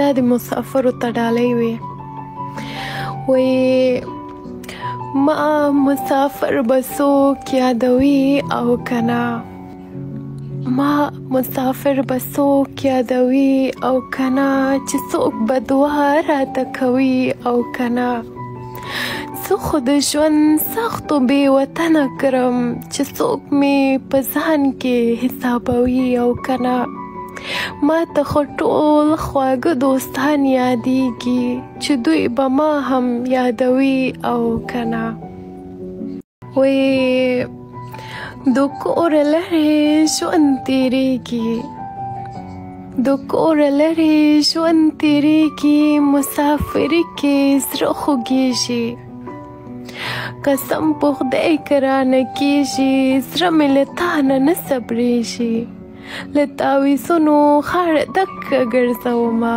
دا د مسافرو ته ډالۍ وي وي ما مسافر بسو کې یادوي او کنا ما مسافر بسو کې یادوي او کنا چې څوک بدوا را تکوي او کنا زه خو د ژوند سختو بې وطنه کرم چې څوک مې په ځان کې حسابوي او کنه ما ته خو ټول خواږه دوستان یادېږي چې دوی به ما هم یادوي او که نه وی د کور لرې ژوند تېرېږي د کور لرې ژوند تېرېږي مسافري کې زړه خوږېږي قسم په خدای که رانه کېږي زړه مې له تا نه نه صبرېږي له تاویزونو خړ دک ګرځومه